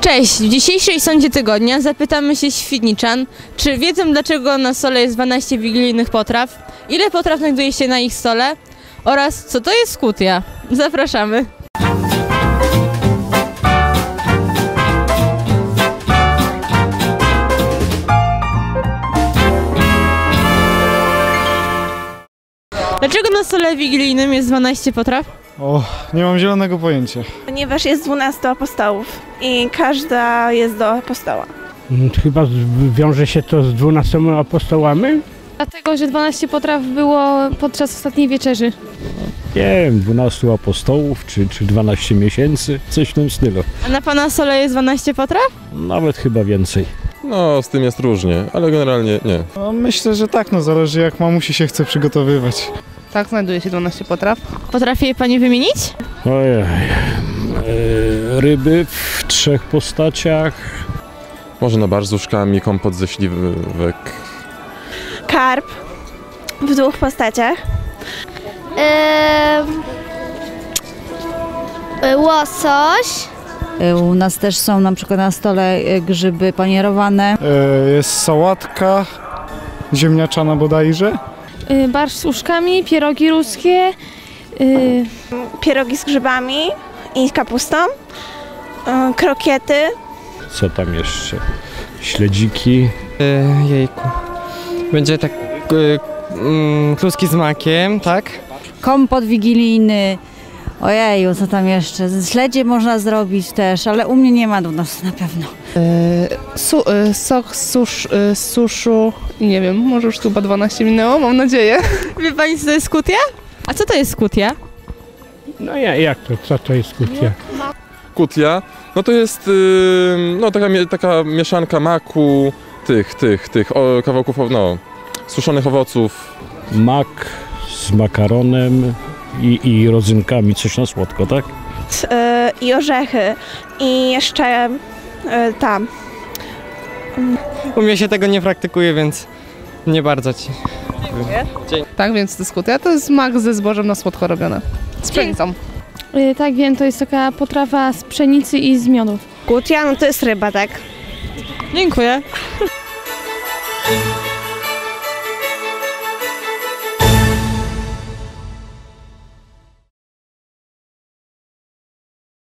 Cześć! W dzisiejszej sądzie tygodnia zapytamy się Świdniczan, czy wiedzą dlaczego na stole jest 12 wigilijnych potraw, ile potraw znajduje się na ich stole oraz co to jest skutia. Zapraszamy! Dlaczego na stole wigilijnym jest 12 potraw? O, nie mam zielonego pojęcia. Ponieważ jest 12 apostołów i każda jest do apostoła. Mm, Chyba wiąże się to z dwunastoma apostołami? Dlatego, że 12 potraw było podczas ostatniej wieczerzy. Nie wiem, 12 apostołów czy, czy 12 miesięcy, coś w tym stylu. A na pana stole jest 12 potraw? Nawet chyba więcej. No, z tym jest różnie, ale generalnie nie. No, myślę, że tak, no zależy jak mamusi się chce przygotowywać. Tak, znajduje się 12 potraw. Potrafi je pani wymienić? Ojej. E, ryby w trzech postaciach. Może na bar z kompot ze śliwek. Karp w dwóch postaciach. E, łosoś. E, U nas też są na przykład na stole grzyby panierowane. E, jest sałatka ziemniaczana bodajże. Y, barsz z uszkami, pierogi ruskie. y, Pierogi z grzybami i kapustą. y, Krokiety. Co tam jeszcze? Śledziki. E, jejku. Będzie tak mm, kluski z makiem, tak? Kompot wigilijny. Ojeju, co tam jeszcze? Z Śledzie można zrobić też, ale u mnie nie ma 12 na pewno. E, su, e, sok z susz, e, suszu. Nie wiem, może już chyba 12 minęło, mam nadzieję. Wie pani, co to jest skutia? A co to jest skutia? No ja, jak to? Co to jest kutia? Kutia, no to jest no, taka, taka mieszanka maku, tych, tych, tych o, kawałków, no, suszonych owoców. Mak z makaronem i, i rodzynkami, coś na słodko, tak? y, I orzechy. I jeszcze y, tam. U mnie się tego nie praktykuje, więc nie bardzo ci. Tak, więc dyskutuję. To jest mak ze zbożem na słodko robione. Z pszenicą. Y, tak wiem, to jest taka potrawa z pszenicy i z miodów. Kutia, no to jest ryba, tak? Dziękuję.